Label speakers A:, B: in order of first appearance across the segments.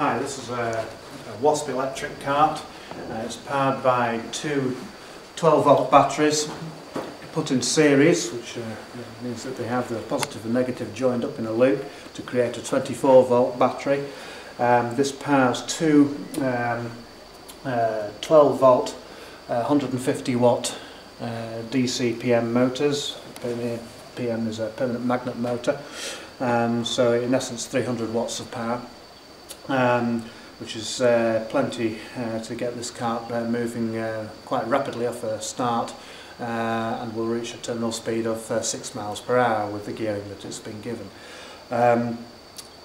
A: Hi, this is a, a Wasp electric cart. Uh, it's powered by two 12 volt batteries put in series, which uh, means that they have the positive and negative joined up in a loop to create a 24 volt battery. Um, this powers two um, uh, 12 volt, uh, 150 watt uh, DC PM motors. PM is a permanent magnet motor, um, so in essence 300 watts of power. Um, which is uh, plenty uh, to get this cart uh, moving uh, quite rapidly off a start uh, and will reach a terminal speed of uh, 6 miles per hour with the gearing that it's been given. Um,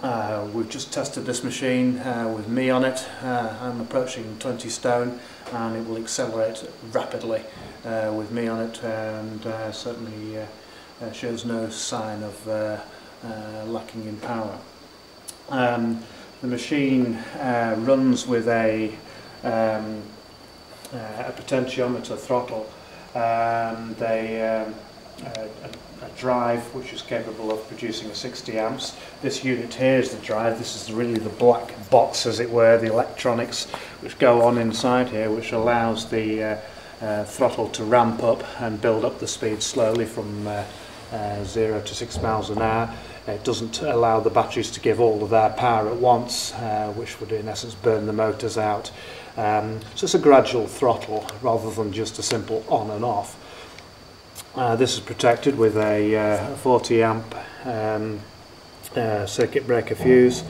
A: uh, we've just tested this machine uh, with me on it. Uh, I'm approaching 20 stone and it will accelerate rapidly uh, with me on it and uh, certainly uh, shows no sign of lacking in power. Um, the machine uh, runs with a, um, uh, a potentiometer throttle and a, um, a, a drive which is capable of producing 60 amps. This unit here is the drive, this is really the black box as it were, the electronics which go on inside here which allows the uh, uh, throttle to ramp up and build up the speed slowly from uh, uh, 0 to 6 miles an hour. Uh, it doesn't allow the batteries to give all of their power at once, uh, which would in essence burn the motors out. Um, so it's a gradual throttle rather than just a simple on and off. Uh, this is protected with a uh, 40 amp um, uh, circuit breaker fuse.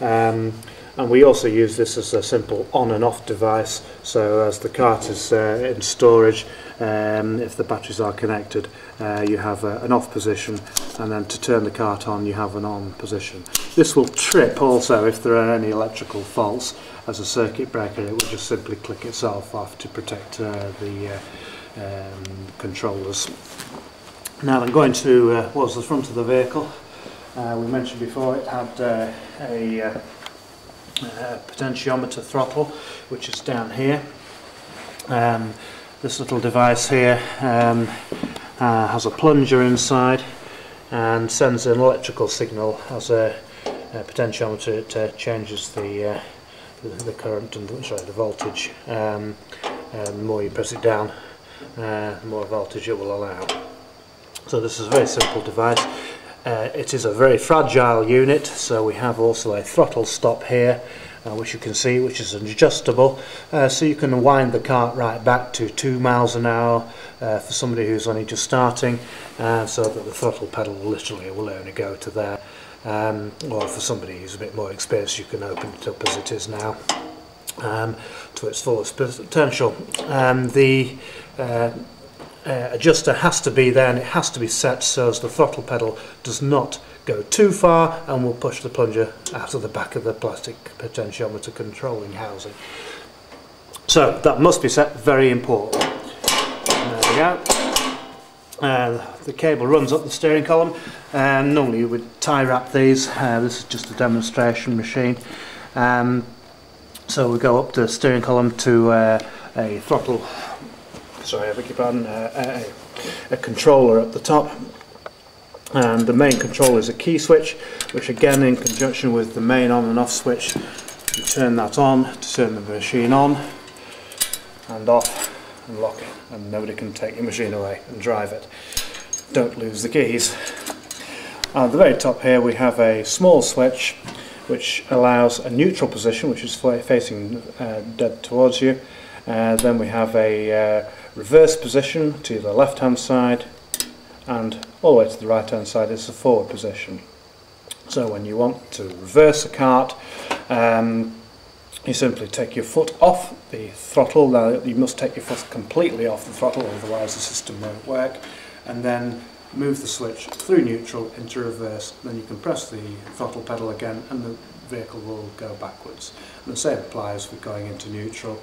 A: Um, and we also use this as a simple on and off device. So as the cart is uh, in storage um, if the batteries are connected uh, you have uh, an off position. And then to turn the cart on you have an on position. This will trip also if there are any electrical faults. As a circuit breaker it will just simply click itself off to protect uh, the uh, um, controllers. Now I'm going to uh, was the front of the vehicle? Uh, we mentioned before it had a uh, potentiometer throttle, which is down here. Um, this little device here um, uh, has a plunger inside and sends an electrical signal as a, a potentiometer it uh, changes the, uh, the, the current and sorry the voltage um, and the more you press it down uh, the more voltage it will allow so this is a very simple device Uh, it is a very fragile unit, so we have also a throttle stop here, uh, which you can see, which is adjustable. Uh, so you can wind the cart right back to two miles an hour uh, for somebody who's only just starting, uh, so that the throttle pedal literally will only go to there. Um, or for somebody who's a bit more experienced, you can open it up as it is now. Um, to its fullest potential. Um, the uh, uh, adjuster has to be there and it has to be set so as the throttle pedal does not go too far and will push the plunger out of the back of the plastic potentiometer controlling housing. So that must be set, very important. There we go. Uh, the cable runs up the steering column and normally you would tie wrap these, uh, this is just a demonstration machine. Um, so we go up the steering column to uh, a throttle sorry, I beg your pardon, uh, a, a controller at the top. And the main control is a key switch, which again in conjunction with the main on and off switch, you turn that on to turn the machine on and off and lock it and nobody can take your machine away and drive it. Don't lose the keys. At the very top here we have a small switch which allows a neutral position which is facing uh, dead towards you. Uh, then we have a uh, reverse position to the left hand side and all the way to the right hand side is the forward position. So when you want to reverse a cart um, you simply take your foot off the throttle, now you must take your foot completely off the throttle otherwise the system won't work and then move the switch through neutral into reverse then you can press the throttle pedal again and the vehicle will go backwards. And the same applies for going into neutral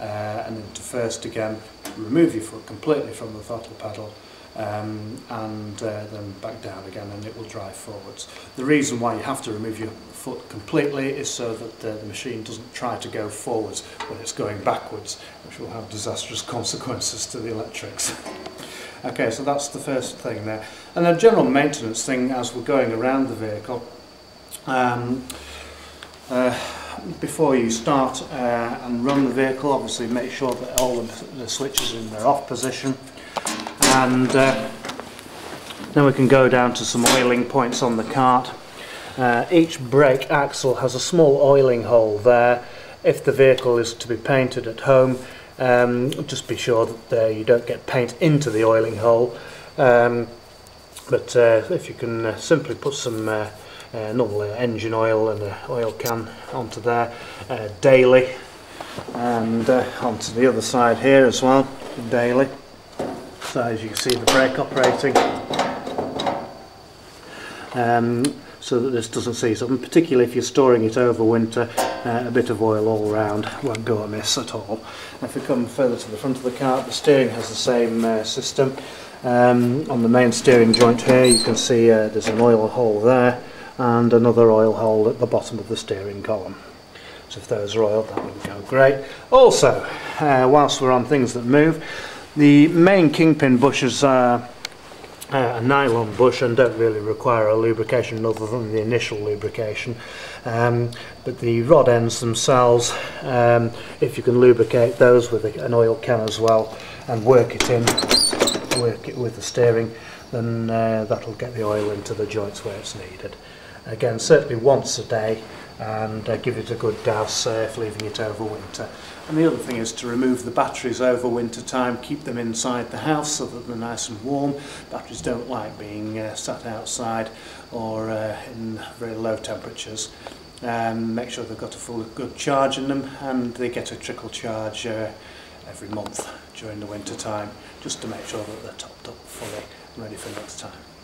A: uh, and into first again, remove your foot completely from the throttle pedal um, and uh, then back down again and it will drive forwards. The reason why you have to remove your foot completely is so that uh, the machine doesn't try to go forwards when it's going backwards, which will have disastrous consequences to the electrics. okay, so that's the first thing there. And a general maintenance thing as we're going around the vehicle, um, uh, before you start uh, and run the vehicle, obviously make sure that all the, the switches are in their off position. And uh, then we can go down to some oiling points on the cart. Uh, each brake axle has a small oiling hole there. If the vehicle is to be painted at home, um, just be sure that uh, you don't get paint into the oiling hole. Um, but uh, if you can uh, simply put some uh, uh, normal engine oil and an oil can onto there uh, daily. And uh, onto the other side here as well daily. So as you can see the brake operating. Um, so that this doesn't seize up and particularly if you're storing it over winter uh, a bit of oil all around won't go amiss at all. If we come further to the front of the car the steering has the same uh, system. Um, on the main steering joint here you can see uh, there's an oil hole there and another oil hole at the bottom of the steering column. So if those are oiled, that would go great. Also, uh, whilst we're on things that move, the main kingpin bushes are uh, a nylon bush and don't really require a lubrication other than the initial lubrication. Um, but the rod ends themselves, um, if you can lubricate those with an oil can as well and work it in, work it with the steering, then uh, that'll get the oil into the joints where it's needed. again certainly once a day and uh, give it a good douse uh, if leaving it over winter. And the other thing is to remove the batteries over winter time, keep them inside the house so that they're nice and warm. Batteries don't like being uh, sat outside or uh, in very low temperatures. Um, make sure they've got a full good charge in them and they get a trickle charge uh, every month during the winter time just to make sure that they're topped up fully ready for next time.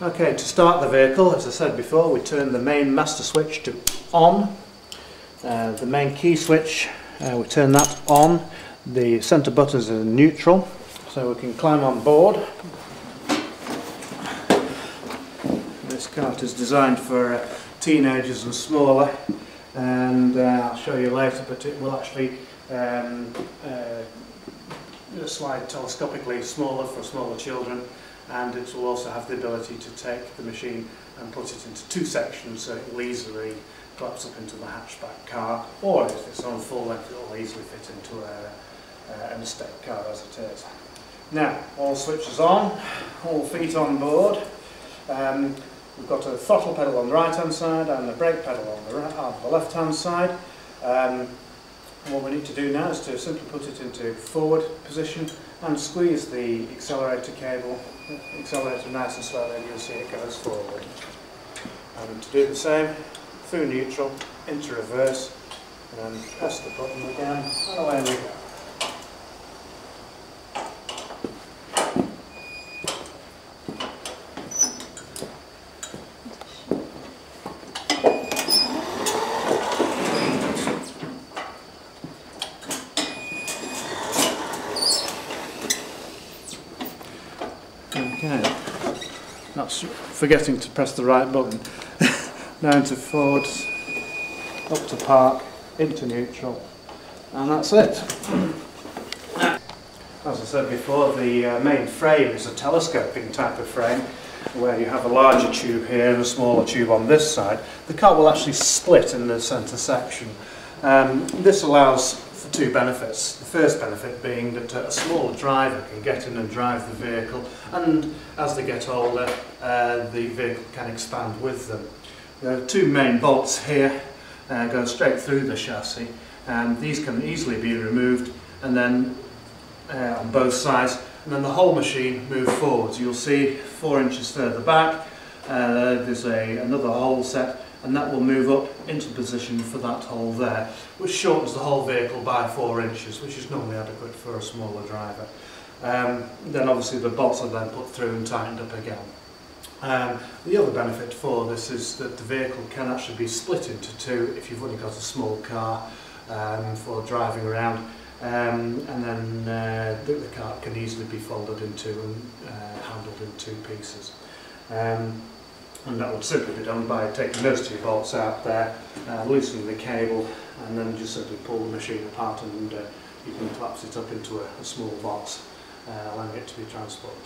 A: Okay, to start the vehicle, as I said before, we turn the main master switch to on. Uh, the main key switch, uh, we turn that on. The centre buttons are neutral, so we can climb on board. This cart is designed for uh, teenagers and smaller, and uh, I'll show you later, but it will actually um, uh, slide telescopically smaller for smaller children and it will also have the ability to take the machine and put it into two sections so it will easily collapse up into the hatchback car or if it's on full length it will easily fit into a, a, car as it is. Now all switches on, all feet on board. Um, we've got a throttle pedal on the right hand side and a brake pedal on the, right, on the left hand side. Um, what we need to do now is to simply put it into forward position and squeeze the accelerator cable, accelerator nice and slowly and you'll see it goes forward. And to do the same, through neutral, into reverse, and then press the button again, and away we go. Okay, not forgetting to press the right button. Down to forward, up to park, into neutral, and that's it. As I said before, the uh, main frame is a telescoping type of frame where you have a larger tube here and a smaller tube on this side. The car will actually split in the centre section. Um, this allows for two benefits. The first benefit being that a smaller driver can get in and drive the vehicle and as they get older uh, the vehicle can expand with them. There are two main bolts here uh, go straight through the chassis and these can easily be removed and then uh, on both sides and then the whole machine move forwards. You'll see four inches further back uh, there's a, another hole set and that will move up into position for that hole there, which shortens the whole vehicle by four inches, which is normally adequate for a smaller driver. Um, then obviously the bolts are then put through and tightened up again. Um, the other benefit for this is that the vehicle can actually be split into two if you've only got a small car um, for driving around um, and then uh, the, the car can easily be folded into and uh, handled in two pieces. Um, and that would simply be done by taking those two bolts out there, uh, loosening the cable and then just simply pull the machine apart and uh, you can collapse it up into a, a small box uh, allowing it to be transported.